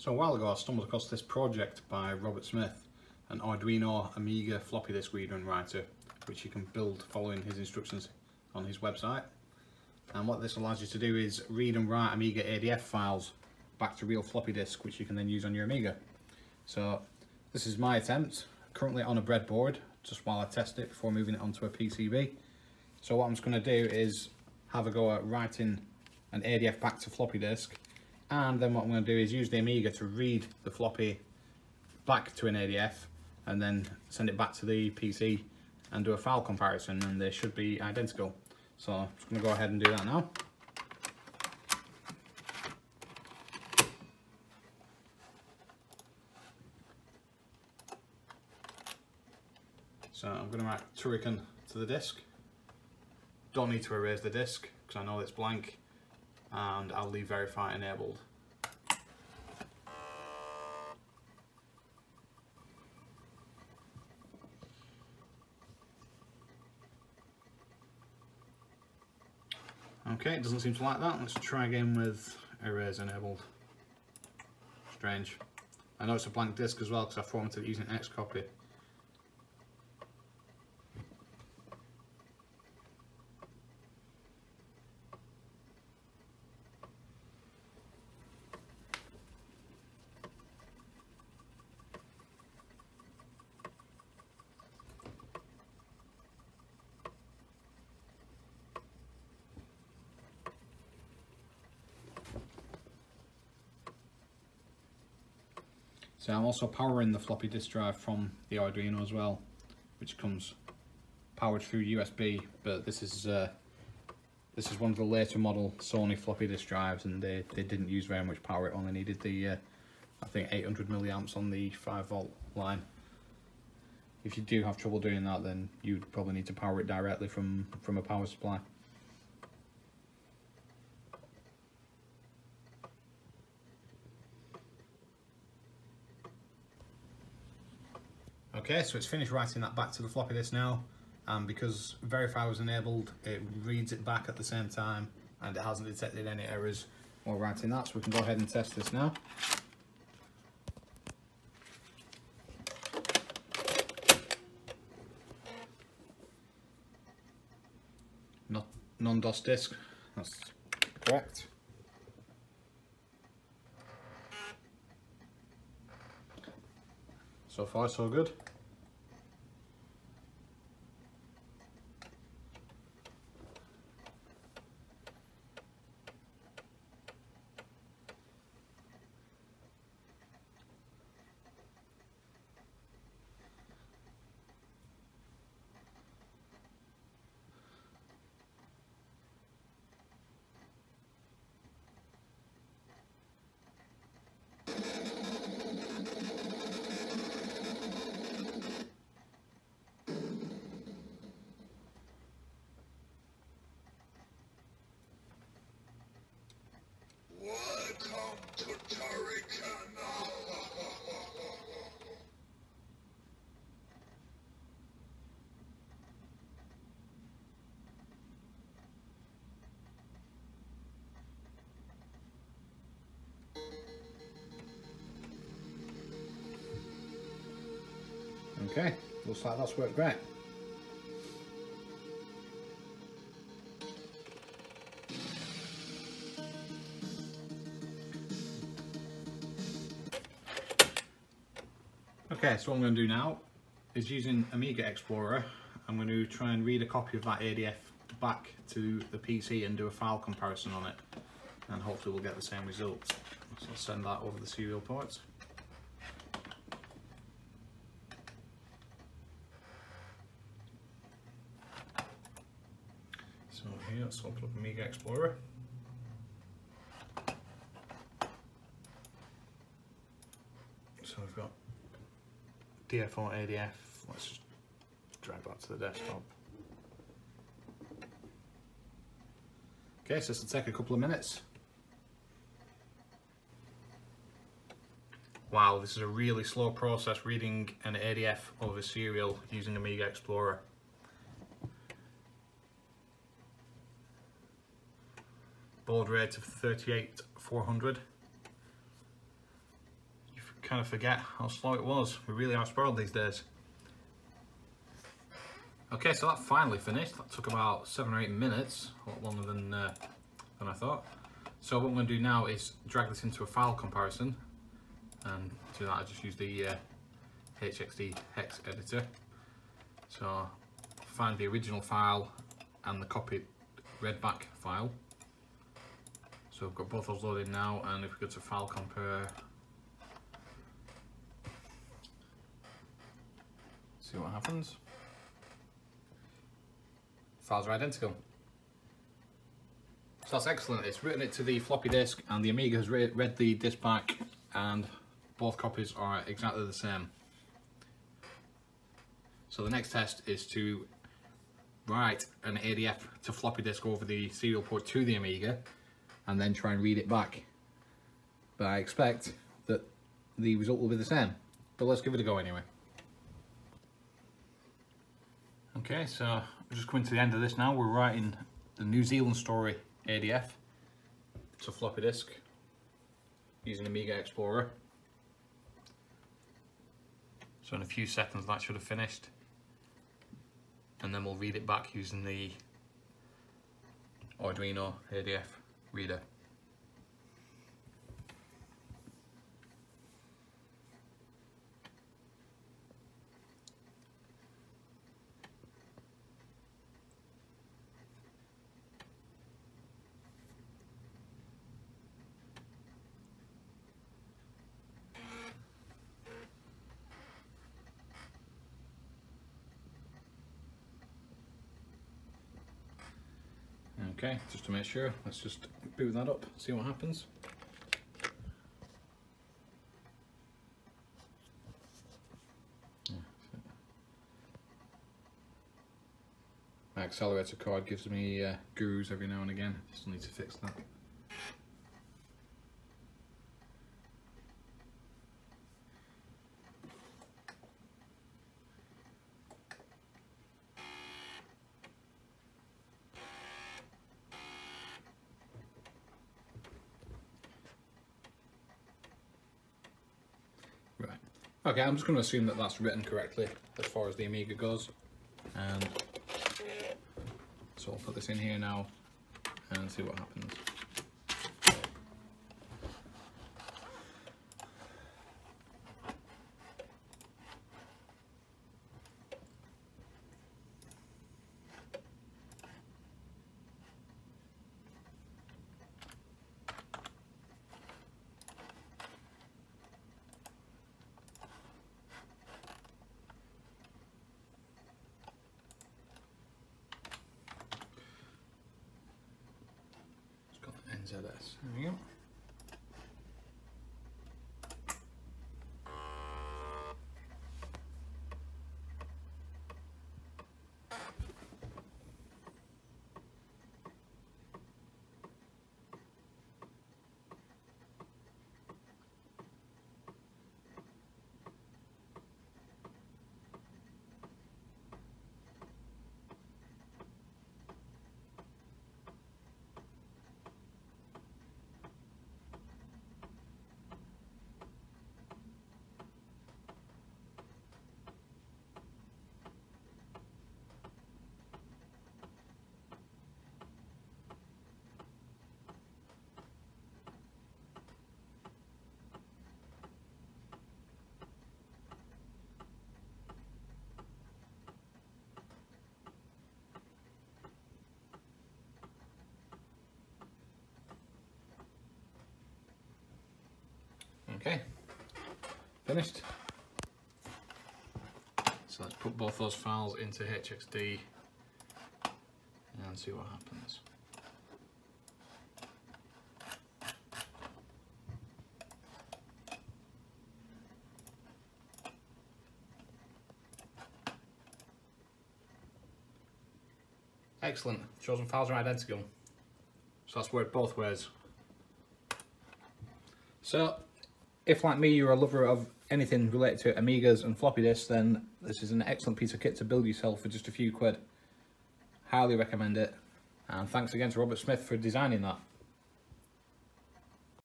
So a while ago I stumbled across this project by Robert Smith, an Arduino Amiga floppy disk reader and writer, which you can build following his instructions on his website. And what this allows you to do is read and write Amiga ADF files back to real floppy disk, which you can then use on your Amiga. So this is my attempt, currently on a breadboard, just while I test it before moving it onto a PCB. So what I'm just going to do is have a go at writing an ADF back to floppy disk and then what I'm going to do is use the Amiga to read the floppy back to an ADF and then send it back to the PC and do a file comparison and they should be identical. So I'm just going to go ahead and do that now. So I'm going to write Turrican to the disk. Don't need to erase the disk because I know it's blank and I'll leave verify enabled. Okay, it doesn't seem to like that. Let's try again with erase enabled. Strange. I know it's a blank disk as well because I formatted it using Xcopy. So I'm also powering the floppy disk drive from the Arduino as well, which comes powered through USB, but this is uh, this is one of the later model Sony floppy disk drives and they, they didn't use very much power, it only needed the, uh, I think 800 milliamps on the 5 volt line. If you do have trouble doing that then you'd probably need to power it directly from, from a power supply. Okay, so it's finished writing that back to the floppy disk now, and because verify was enabled, it reads it back at the same time, and it hasn't detected any errors while writing that, so we can go ahead and test this now. Not non-DOS disk, that's correct. So far so good. Okay, looks like that's worked great. Okay, so what I'm going to do now is using Amiga Explorer, I'm going to try and read a copy of that ADF back to the PC and do a file comparison on it and hopefully we'll get the same results. So I'll send that over the serial ports. So here, let's open up Amiga Explorer. So we've got DF0 ADF, let's just drag that to the desktop. Okay, so this will take a couple of minutes. Wow, this is a really slow process reading an ADF over serial using Amiga Explorer. Baud rate of 38400. Kind of forget how slow it was. We really are spoiled these days. Okay, so that finally finished. That took about seven or eight minutes, a lot longer than, uh, than I thought. So what I'm going to do now is drag this into a file comparison. And to that I just use the uh, HXD hex editor. So find the original file and the copied readback file. So I've got both those loaded now and if we go to file compare see what happens. Files are identical. So that's excellent. It's written it to the floppy disk and the Amiga has re read the disk back and both copies are exactly the same. So the next test is to write an ADF to floppy disk over the serial port to the Amiga and then try and read it back. But I expect that the result will be the same. But let's give it a go anyway. Okay, so we're just coming to the end of this now. We're writing the New Zealand story ADF to floppy disk using Amiga Explorer. So in a few seconds that should have finished. And then we'll read it back using the Arduino ADF reader. Okay, just to make sure, let's just boot that up, see what happens. My accelerator card gives me uh, gurus every now and again, still need to fix that. Okay, I'm just going to assume that that's written correctly as far as the Amiga goes. And so I'll put this in here now and see what happens. ZS. There we go. Okay, finished. So let's put both those files into HXD and see what happens. Excellent, chosen files are identical. So that's worked both ways. So if like me you're a lover of anything related to Amigas and floppy disks then this is an excellent piece of kit to build yourself for just a few quid. Highly recommend it and thanks again to Robert Smith for designing that.